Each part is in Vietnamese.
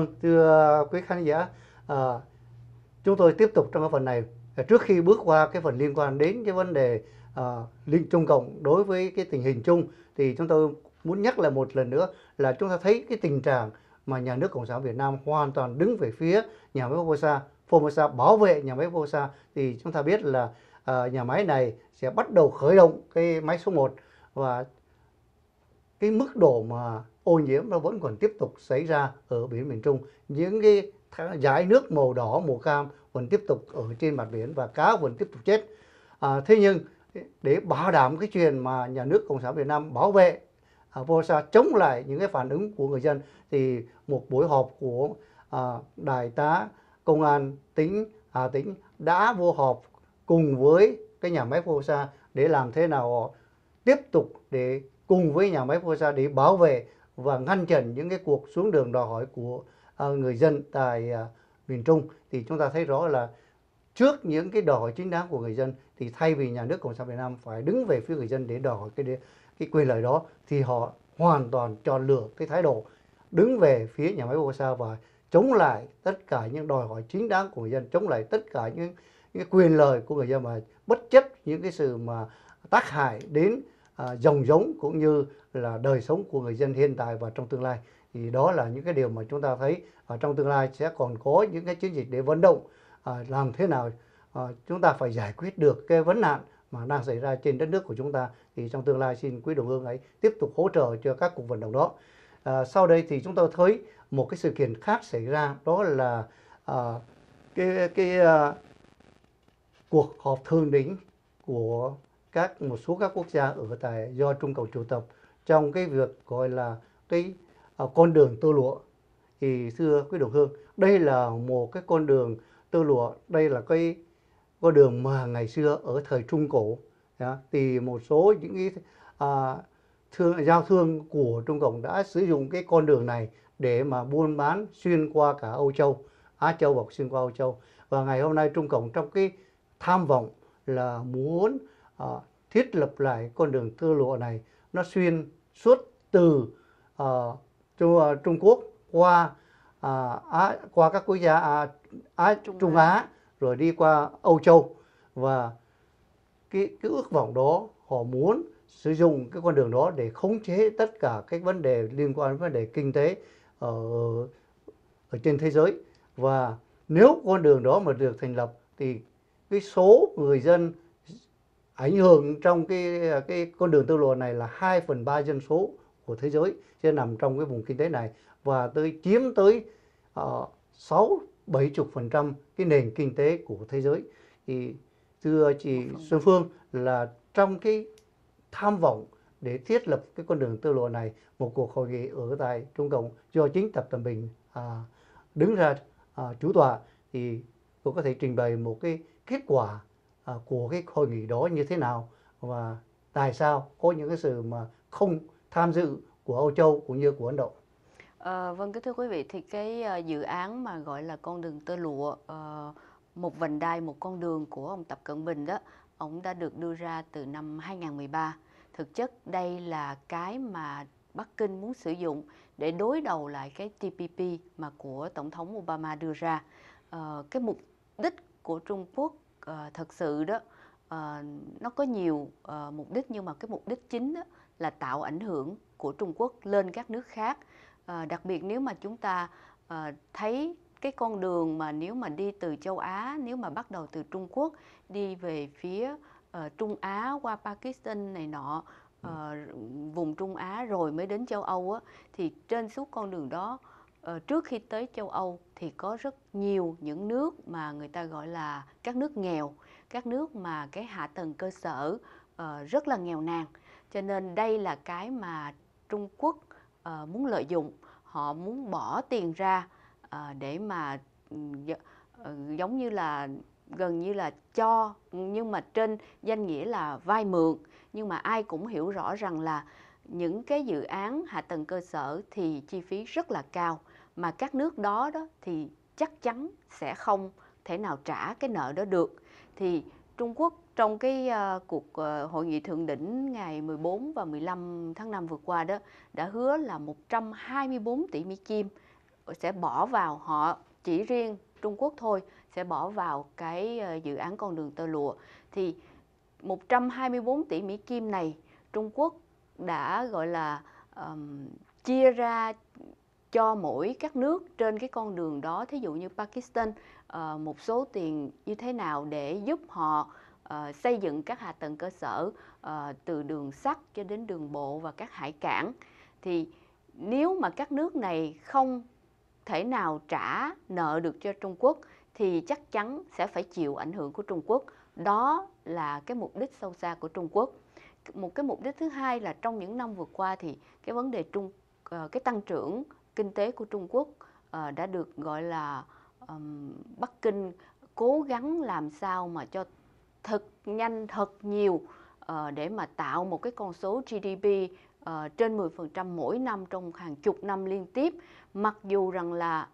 Vâng, thưa quý khán giả, à, chúng tôi tiếp tục trong cái phần này. Trước khi bước qua cái phần liên quan đến cái vấn đề à, liên Trung Cộng đối với cái tình hình chung thì chúng tôi muốn nhắc lại một lần nữa là chúng ta thấy cái tình trạng mà nhà nước Cộng sản Việt Nam hoàn toàn đứng về phía nhà máy Formosa, Formosa bảo vệ nhà máy Formosa thì chúng ta biết là à, nhà máy này sẽ bắt đầu khởi động cái máy số 1 và cái mức độ mà ô nhiễm nó vẫn còn tiếp tục xảy ra ở biển miền Trung. Những cái dải nước màu đỏ màu cam vẫn tiếp tục ở trên mặt biển và cá vẫn tiếp tục chết. À, thế nhưng để bảo đảm cái chuyện mà nhà nước cộng sản Việt Nam bảo vệ à, Formosa chống lại những cái phản ứng của người dân thì một buổi họp của à, đại tá công an tỉnh Hà Tĩnh đã vô họp cùng với cái nhà máy Formosa để làm thế nào tiếp tục để cùng với nhà máy Formosa để bảo vệ và ngăn chặn những cái cuộc xuống đường đòi hỏi của uh, người dân tại uh, miền Trung. Thì chúng ta thấy rõ là trước những cái đòi hỏi chính đáng của người dân thì thay vì nhà nước cộng sản Việt Nam phải đứng về phía người dân để đòi hỏi cái cái quyền lợi đó thì họ hoàn toàn chọn lựa cái thái độ đứng về phía nhà máy Formosa và chống lại tất cả những đòi hỏi chính đáng của người dân chống lại tất cả những, những quyền lợi của người dân mà bất chấp những cái sự mà tác hại đến à, dòng giống cũng như là đời sống của người dân hiện tại và trong tương lai. Thì đó là những cái điều mà chúng ta thấy ở trong tương lai sẽ còn có những cái chiến dịch để vận động à, làm thế nào à, chúng ta phải giải quyết được cái vấn nạn mà đang xảy ra trên đất nước của chúng ta. Thì trong tương lai xin quý đồng hương ấy tiếp tục hỗ trợ cho các cuộc vận động đó. À, sau đây thì chúng ta thấy một cái sự kiện khác xảy ra đó là à, cái cái à, cuộc họp thượng đỉnh của các một số các quốc gia ở tại do Trung Cộng triệu tập trong cái việc gọi là cái à, con đường tơ lụa thì thưa quý đồng hương đây là một cái con đường tơ lụa đây là cái con đường mà ngày xưa ở thời Trung Cổ đó, thì một số những cái à, thương giao thương của Trung Cộng đã sử dụng cái con đường này để mà buôn bán xuyên qua cả Âu Châu, Á Châu và xuyên qua Âu Châu. Và ngày hôm nay Trung Cộng trong cái tham vọng là muốn uh, thiết lập lại con đường tơ lụa này nó xuyên suốt từ uh, Trung, uh, Trung Quốc qua uh, Á, qua các quốc gia Á, Á Trung, Trung Á. Á rồi đi qua Âu Châu và cái cái ước vọng đó họ muốn sử dụng cái con đường đó để khống chế tất cả các vấn đề liên quan đến vấn đề kinh tế ở ở trên thế giới và nếu con đường đó mà được thành lập thì cái số người dân ảnh hưởng trong cái cái con đường tư lộ này là 2 phần 3 dân số của thế giới sẽ nằm trong cái vùng kinh tế này và tới chiếm tới uh, 6 70 phần trăm cái nền kinh tế của thế giới. Thì thưa chị Xuân Phương là trong cái tham vọng để thiết lập cái con đường tư lộ này một cuộc hội nghị ở tại Trung Cộng do chính Tập Cận Bình à, đứng ra à, chủ tọa thì tôi có thể trình bày một cái kết quả à, của cái hội nghị đó như thế nào và tại sao có những cái sự mà không tham dự của Âu Châu cũng như của Ấn Độ. À, vâng kính thưa quý vị thì cái ờ, dự án mà gọi là con đường tơ lụa uh, một vành đai một con đường của ông Tập Cận Bình đó ông đã được đưa ra từ năm 2013 thực chất đây là cái mà Bắc Kinh muốn sử dụng để đối đầu lại cái TPP mà của Tổng thống Obama đưa ra. Uh, cái mục đích của Trung Quốc uh, thật sự đó uh, nó có nhiều uh, mục đích nhưng mà cái mục đích chính đó là tạo ảnh hưởng của Trung Quốc lên các nước khác. Uh, đặc biệt nếu mà chúng ta uh, thấy cái con đường mà nếu mà đi từ châu Á, nếu mà bắt đầu từ Trung Quốc đi về phía uh, Trung Á qua Pakistan này nọ uh, vùng Trung Á rồi mới đến châu Âu á thì trên suốt con đường đó Ờ, trước khi tới châu Âu thì có rất nhiều những nước mà người ta gọi là các nước nghèo các nước mà cái hạ tầng cơ sở uh, rất là nghèo nàn. Cho nên đây là cái mà Trung Quốc uh, muốn lợi dụng. Họ muốn bỏ tiền ra uh, để mà uh, giống như là gần như là cho nhưng mà trên danh nghĩa là vay mượn. Nhưng mà ai cũng hiểu rõ rằng là những cái dự án hạ tầng cơ sở thì chi phí rất là cao mà các nước đó đó thì chắc chắn sẽ không thể nào trả cái nợ đó được. Thì Trung Quốc trong cái uh, cuộc uh, hội nghị thượng đỉnh ngày 14 và 15 tháng 5 vừa qua đó đã hứa là 124 tỷ Mỹ Kim sẽ bỏ vào họ chỉ riêng Trung Quốc thôi sẽ bỏ vào cái ờ, dự án con đường tơ lụa. Thì 124 tỷ Mỹ Kim này Trung Quốc đã gọi là um, chia ra cho mỗi các nước trên cái con đường đó thí dụ như Pakistan uh, một số tiền như thế nào để giúp họ uh, xây dựng các hạ tầng cơ sở uh, từ đường sắt cho đến đường bộ và các hải cảng thì nếu mà các nước này không thể nào trả nợ được cho Trung Quốc thì chắc chắn sẽ phải chịu ảnh hưởng của Trung Quốc. Đó là cái mục đích sâu xa của Trung Quốc. Một cái mục đích thứ hai là trong những năm vừa qua thì cái vấn đề trung cái tăng trưởng kinh tế của Trung Quốc uh, đã được gọi là um, Bắc Kinh cố gắng làm sao mà cho thật nhanh thật nhiều uh, để mà tạo một cái con số GDP uh, ờ, trên 10% mỗi năm trong hàng chục năm liên tiếp. Mặc dù rằng là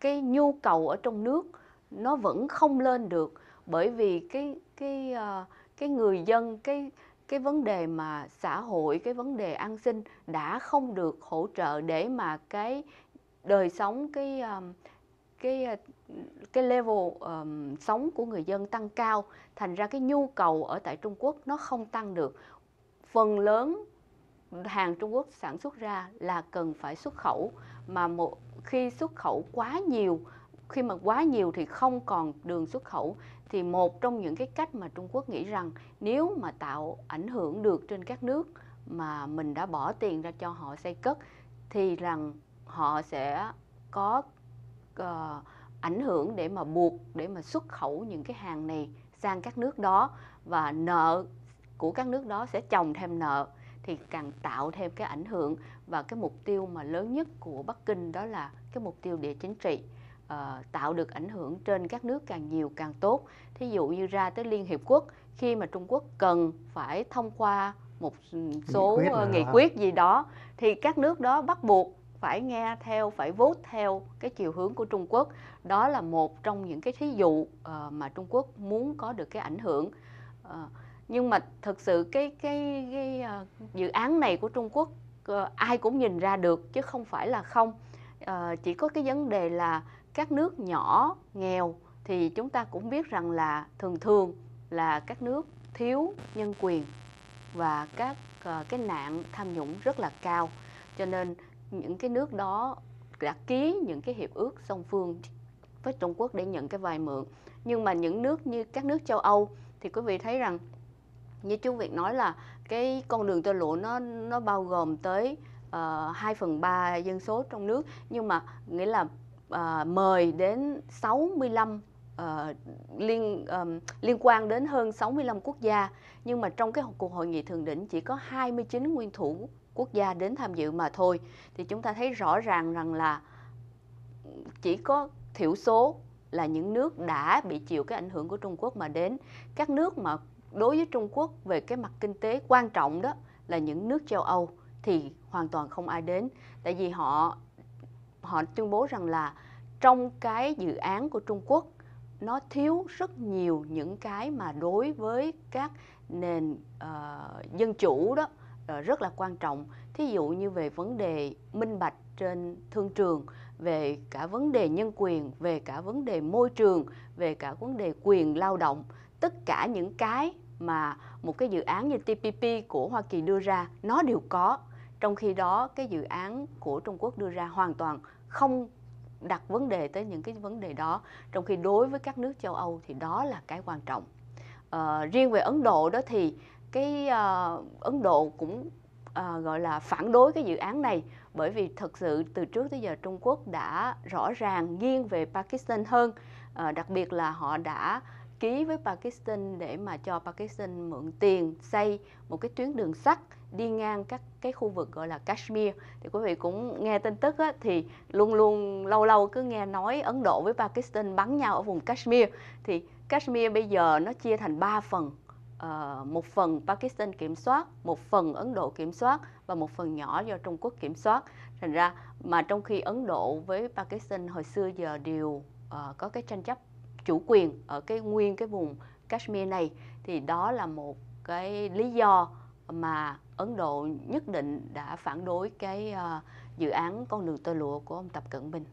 cái nhu cầu ở trong nước nó vẫn không lên được bởi vì cái cái uh, cái người dân cái cái vấn đề mà xã hội cái vấn đề an sinh đã không được hỗ trợ để mà cái đời sống cái cái ờ, cái level um, sống của người dân tăng cao. Thành ra cái nhu cầu ở tại Trung Quốc nó không tăng được. Phần lớn hàng Trung Quốc sản xuất ra là cần phải xuất khẩu mà một khi xuất khẩu quá nhiều khi mà quá nhiều thì không còn đường xuất khẩu thì một trong những cái cách mà Trung Quốc nghĩ rằng nếu mà tạo ảnh hưởng được trên các nước mà mình đã bỏ tiền ra cho họ xây cất thì rằng họ sẽ có uh, ảnh hưởng để mà buộc để mà xuất khẩu những cái hàng này sang các nước đó và nợ của các nước đó sẽ chồng thêm nợ thì càng tạo thêm cái ảnh hưởng. Và cái mục tiêu mà lớn nhất của Bắc Kinh đó là cái mục tiêu địa chính trị uh, tạo được ảnh hưởng trên các nước càng nhiều càng tốt. Thí dụ như ra tới Liên Hiệp Quốc khi mà Trung Quốc cần phải thông qua một số nghị quyết, nghị quyết gì đó thì các nước đó bắt buộc phải nghe theo, phải vote theo cái chiều hướng của Trung Quốc. Đó là một trong những cái thí dụ uh, mà Trung Quốc muốn có được cái ảnh hưởng. Uh, nhưng mà thực sự cái cái, cái uh, dự án này của Trung Quốc uh, ai cũng nhìn ra được chứ không phải là không. Uh, chỉ có cái vấn đề là các nước nhỏ nghèo thì chúng ta cũng biết rằng là thường thường là các nước thiếu nhân quyền và các uh, cái nạn tham nhũng rất là cao. Cho nên những cái nước đó đã ký những cái hiệp ước song phương với Trung Quốc để nhận cái vay mượn. Nhưng mà những nước như các nước châu Âu thì quý vị thấy rằng như chú Việt nói là cái con đường tơ lụa nó nó bao gồm tới ờ, uh, 2 phần 3 dân số trong nước. Nhưng mà nghĩa là uh, mời đến 65 uh, ờ, liên um, liên quan đến hơn 65 quốc gia. Nhưng mà trong cái cuộc hội nghị thượng đỉnh chỉ có 29 nguyên thủ quốc gia đến tham dự mà thôi. Thì chúng ta thấy rõ ràng rằng là chỉ có thiểu số là những nước đã bị chịu cái ảnh hưởng của Trung Quốc mà đến. Các nước mà đối với Trung Quốc về cái mặt kinh tế quan trọng đó là những nước châu Âu thì hoàn toàn không ai đến. Tại vì họ họ tuyên bố rằng là trong cái dự án của Trung Quốc nó thiếu rất nhiều những cái mà đối với các nền uh, dân chủ đó uh, rất là quan trọng. Thí dụ như về vấn đề minh bạch trên thương trường về cả vấn đề nhân quyền về cả vấn đề môi trường về cả vấn đề quyền lao động tất cả những cái mà một cái dự án như TPP của Hoa Kỳ đưa ra nó đều có trong khi đó cái dự án của Trung Quốc đưa ra hoàn toàn không đặt vấn đề tới những cái vấn đề đó. Trong khi đối với các nước châu Âu thì đó là cái quan trọng. À, riêng về Ấn Độ đó thì cái uh, Ấn Độ cũng uh, gọi là phản đối cái dự án này. Bởi vì thực sự từ trước tới giờ Trung Quốc đã rõ ràng nghiêng về Pakistan hơn. Uh, đặc biệt là họ đã ký với Pakistan để mà cho Pakistan mượn tiền xây một cái tuyến đường sắt đi ngang các cái khu vực gọi là Kashmir. Thì quý vị cũng nghe tin tức á, thì luôn luôn lâu lâu cứ nghe nói Ấn Độ với Pakistan bắn nhau ở vùng Kashmir. Thì Kashmir bây giờ nó chia thành 3 phần uh, một phần Pakistan kiểm soát một phần Ấn Độ kiểm soát và một phần nhỏ do Trung Quốc kiểm soát. Thành ra mà trong khi Ấn Độ với Pakistan hồi xưa giờ đều uh, có cái tranh chấp chủ quyền ở cái nguyên cái vùng Kashmir này thì đó là một cái lý do mà Ấn Độ nhất định đã phản đối cái uh, dự án con đường tơ lụa của ông Tập Cận Bình.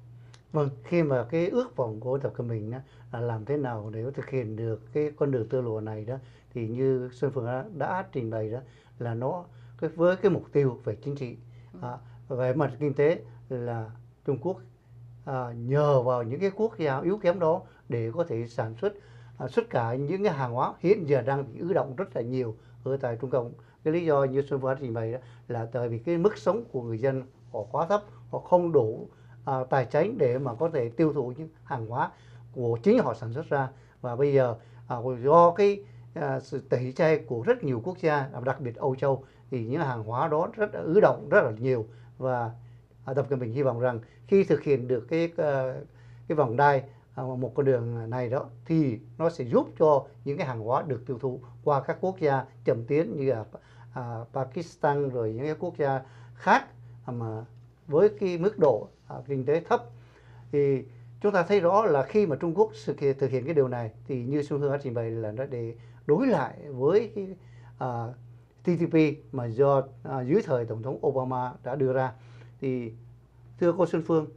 Vâng, khi mà cái ước vọng của Tập Cận Bình đó, là làm thế nào để thực hiện được cái con đường tơ lụa này đó thì như Xuân Phương đã, đã trình bày đó là nó với cái mục tiêu về chính trị à, về mặt kinh tế là Trung Quốc à, nhờ vào những cái quốc gia yếu kém đó để có thể sản xuất à, xuất cả những cái hàng hóa hiện giờ đang bị ứ động rất là nhiều ở tại Trung Cộng. Cái lý do như Xuân Phương đã trình bày đó là tại vì cái mức sống của người dân họ quá thấp họ không đủ à, tài chính để mà có thể tiêu thụ những hàng hóa của chính họ sản xuất ra. Và bây giờ à, do cái à, sự tẩy chay của rất nhiều quốc gia à, đặc biệt Âu Châu thì những hàng hóa đó rất là ứ động rất là nhiều. Và à, Tập Cận Bình hy vọng rằng khi thực hiện được cái à, cái vòng đai À, một con đường này đó thì nó sẽ giúp cho những cái hàng hóa được tiêu thụ qua các quốc gia chậm tiến như là à, Pakistan rồi những cái quốc gia khác à, mà với cái mức độ à, kinh tế thấp. Thì chúng ta thấy rõ là khi mà Trung Quốc thực hiện, thực hiện cái điều này thì như Xuân Hương đã trình bày là nó để đối lại với cái à, TTP mà do à, dưới thời tổng thống Obama đã đưa ra. Thì thưa cô Xuân Phương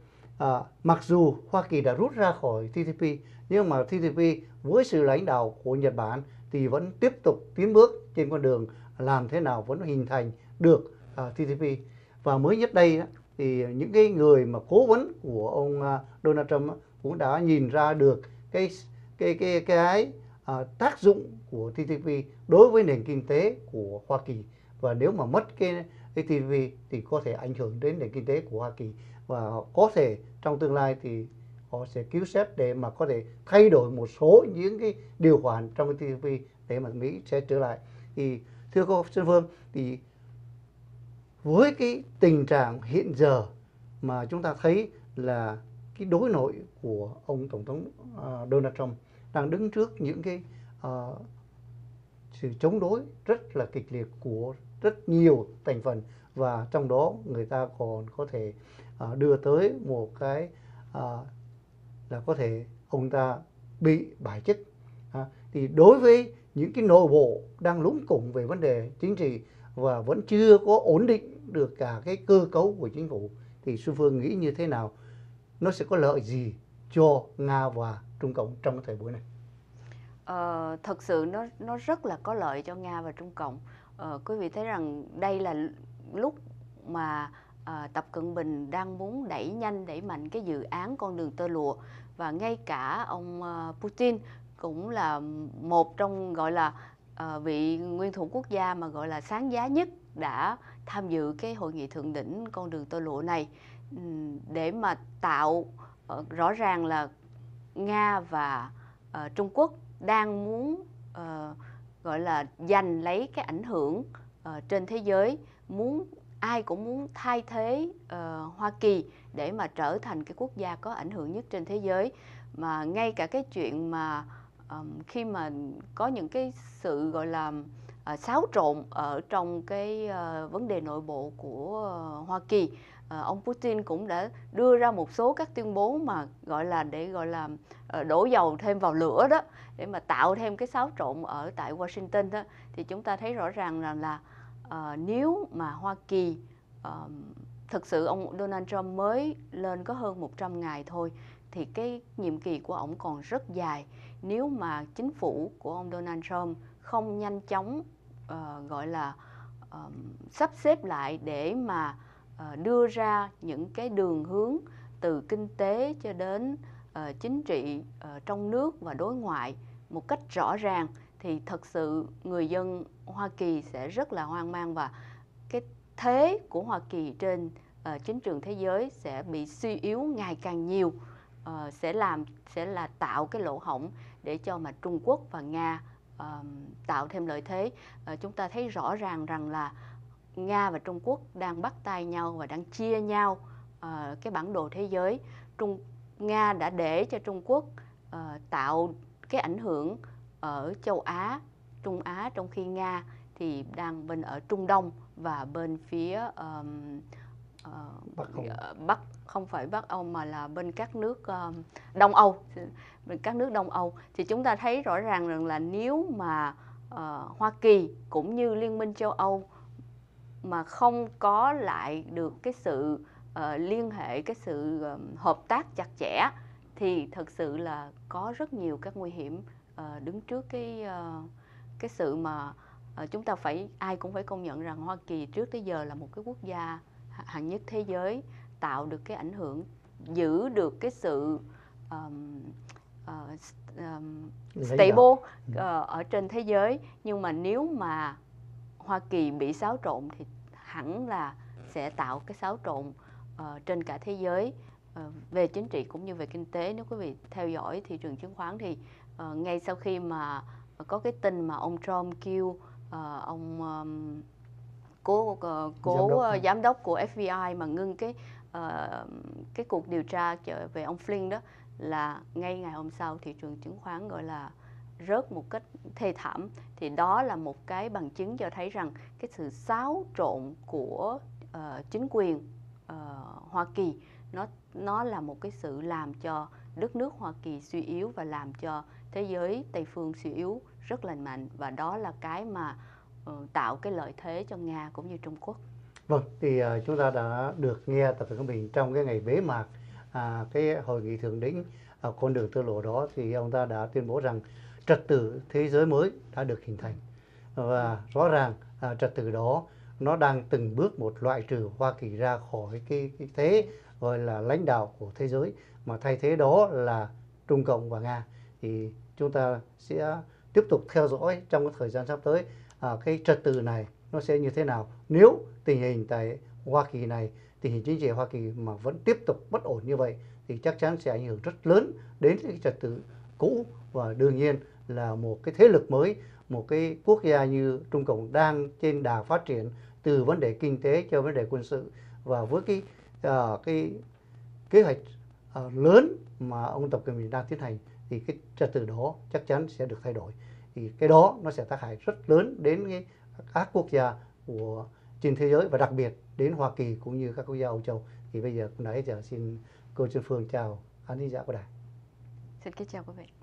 à, mặc dù Hoa Kỳ đã rút ra khỏi TTP nhưng mà TTP với sự lãnh đạo của Nhật Bản thì vẫn tiếp tục tiến bước trên con đường làm thế nào vẫn hình thành được ờ, à, TTP và mới nhất đây thì những cái người mà cố vấn của ông ờ, Donald Trump cũng đã nhìn ra được cái cái cái cái à, tác dụng của TTP đối với nền kinh tế của Hoa Kỳ. Và nếu mà mất cái cái TTP thì có thể ảnh hưởng đến nền kinh tế của Hoa Kỳ và có thể trong tương lai thì họ sẽ cứu xét để mà có thể thay đổi một số những cái điều khoản trong cái TTP để mà Mỹ sẽ trở lại. Thì thưa cô Xuân Phương thì với cái tình trạng hiện giờ mà chúng ta thấy là cái đối nội của ông tổng thống uh, Donald Trump đang đứng trước những cái uh, sự chống đối rất là kịch liệt của rất nhiều thành phần và trong đó người ta còn có thể uh, Ờ, đưa tới một cái ờ, là có thể ông ta bị bài chức à, thì đối với những cái nội bộ đang lúng củng về vấn đề chính trị và vẫn chưa có ổn định được cả cái cơ cấu của chính phủ thì Xuân Phương nghĩ như thế nào nó sẽ có lợi gì cho Nga và Trung Cộng trong cái thời buổi này? Ờ, thật sự nó nó rất là có lợi cho Nga và Trung Cộng. Ờ, quý vị thấy rằng đây là lúc mà à, Tập Cận Bình đang muốn đẩy nhanh đẩy mạnh cái dự án con đường tơ lụa. Và ngay cả ông ờ, Putin cũng là một trong gọi là à, vị nguyên thủ quốc gia mà gọi là sáng giá nhất đã tham dự cái hội nghị thượng đỉnh con đường tơ lụa này. Để mà tạo rõ ràng là Nga và uh, Trung Quốc đang muốn uh, gọi là giành lấy cái ảnh hưởng uh, trên thế giới muốn ai cũng muốn thay thế uh, Hoa Kỳ để mà trở thành cái quốc gia có ảnh hưởng nhất trên thế giới. Mà ngay cả cái chuyện mà um, khi mà có những cái sự gọi là uh, xáo trộn ở trong cái uh, vấn đề nội bộ của uh, Hoa Kỳ uh, ông Putin cũng đã đưa ra một số các tuyên bố mà gọi là để gọi là uh, đổ dầu thêm vào lửa đó để mà tạo thêm cái xáo trộn ở tại Washington đó. Thì chúng ta thấy rõ ràng là là uh, nếu mà Hoa Kỳ uh, thực sự ông Donald Trump mới lên có hơn 100 ngày thôi thì cái nhiệm kỳ của ông còn rất dài. Nếu mà chính phủ của ông Donald Trump không nhanh chóng uh, gọi là uh, sắp xếp lại để mà uh, đưa ra những cái đường hướng từ kinh tế cho đến uh, chính trị uh, trong nước và đối ngoại một cách rõ ràng thì thật sự người dân Hoa Kỳ sẽ rất là hoang mang và cái thế của Hoa Kỳ trên uh, chính trường thế giới sẽ bị suy yếu ngày càng nhiều. Uh, sẽ làm sẽ là tạo cái lỗ hổng để cho mà Trung Quốc và Nga uh, tạo thêm lợi thế. Uh, chúng ta thấy rõ ràng rằng là Nga và Trung Quốc đang bắt tay nhau và đang chia nhau uh, cái bản đồ thế giới. Trung Nga đã để cho Trung Quốc uh, tạo cái ảnh hưởng ở châu Á Trung Á trong khi Nga thì đang bên ở Trung Đông và bên phía um, uh, Bắc, Bắc không phải Bắc Âu mà là bên các nước uh, Đông Âu. Bên các nước Đông Âu. Thì chúng ta thấy rõ ràng rằng là nếu mà uh, Hoa Kỳ cũng như Liên minh châu Âu mà không có lại được cái sự uh, liên hệ cái sự uh, hợp tác chặt chẽ thì thực sự là có rất nhiều các nguy hiểm uh, đứng trước cái uh, cái sự mà uh, chúng ta phải ai cũng phải công nhận rằng Hoa Kỳ trước tới giờ là một cái quốc gia hạng nhất thế giới tạo được cái ảnh hưởng giữ được cái sự um, uh, um, stable uh, ở trên thế giới. Nhưng mà nếu mà Hoa Kỳ bị xáo trộn thì hẳn là sẽ tạo cái xáo trộn uh, trên cả thế giới. Uh, về chính trị cũng như về kinh tế. Nếu quý vị theo dõi thị trường chứng khoán thì uh, ngay sau khi mà có cái tin mà ông Trump kêu uh, ông um, cố uh, cố giám đốc, uh, giám đốc của FBI mà ngưng cái uh, cái cuộc điều tra về ông Flynn đó là ngay ngày hôm sau thị trường chứng khoán gọi là rớt một cách thê thảm. Thì đó là một cái bằng chứng cho thấy rằng cái sự xáo trộn của uh, chính quyền uh, Hoa Kỳ nó nó là một cái sự làm cho đất nước Hoa Kỳ suy yếu và làm cho thế giới Tây phương suy yếu rất lành mạnh và đó là cái mà uh, tạo cái lợi thế cho Nga cũng như Trung Quốc. Vâng, thì uh, chúng ta đã được nghe tập Cận Bình trong cái ngày bế mạc à, cái hội nghị thượng đỉnh à, con đường tơ lộ đó thì ông ta đã tuyên bố rằng trật tự thế giới mới đã được hình thành và rõ ràng à, trật tự đó nó đang từng bước một loại trừ Hoa Kỳ ra khỏi cái, cái thế gọi là lãnh đạo của thế giới. Mà thay thế đó là Trung Cộng và Nga. Thì chúng ta sẽ tiếp tục theo dõi trong cái thời gian sắp tới à, cái trật tự này nó sẽ như thế nào. Nếu tình hình tại Hoa Kỳ này tình hình chính trị Hoa Kỳ mà vẫn tiếp tục bất ổn như vậy thì chắc chắn sẽ ảnh hưởng rất lớn đến cái trật tự cũ. Và đương nhiên là một cái thế lực mới một cái quốc gia như Trung Cộng đang trên đà phát triển từ vấn đề kinh tế cho vấn đề quân sự. Và với cái uh, cái kế hoạch uh, lớn mà ông Tập Cận Bình đang tiến hành thì cái trật tự đó chắc chắn sẽ được thay đổi. Thì cái đó nó sẽ tác hại rất lớn đến cái, các quốc gia của trên thế giới và đặc biệt đến Hoa Kỳ cũng như các quốc gia Âu Châu. Thì bây giờ cũng đã hết giờ. Xin cô Trương Phương chào khán giả của đài. Xin kính chào quý vị.